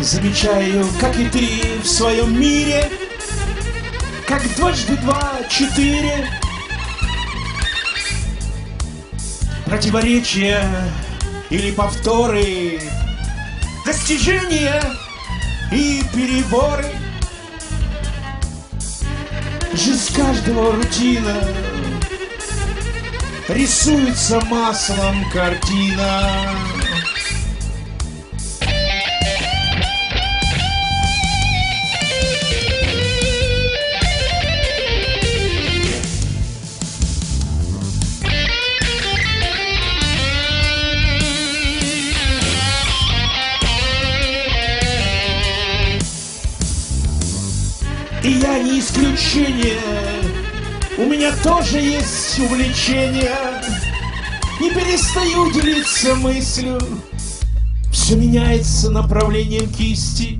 Замечаю, как и ты в своем мире, Как дважды два четыре. Противоречия или повторы, Достижения и переборы. Жизнь каждого рутина Рисуется маслом картина. И я не исключение У меня тоже есть увлечение. Не перестаю делиться мыслью. Все меняется направлением кисти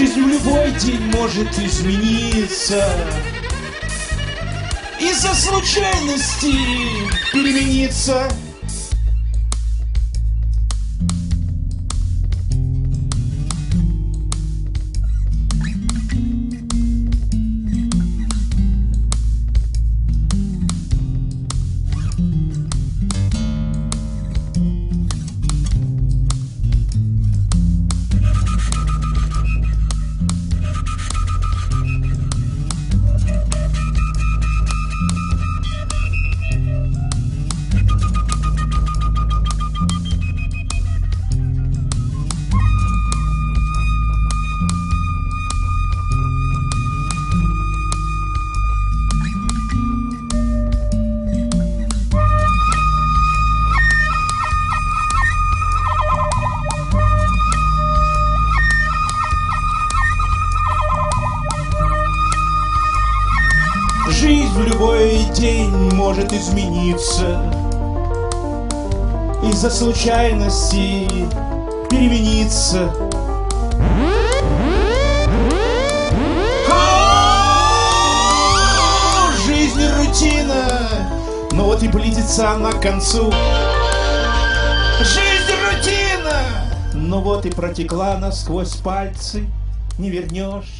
Жизнь в любой день может измениться. Из-за случайности перемениться Жизнь в любой день может измениться Из-за случайности перемениться. Жизнь рутина Но вот и близится она к концу. Жизнь рутина Но вот и протекла насквозь пальцы Не вернешь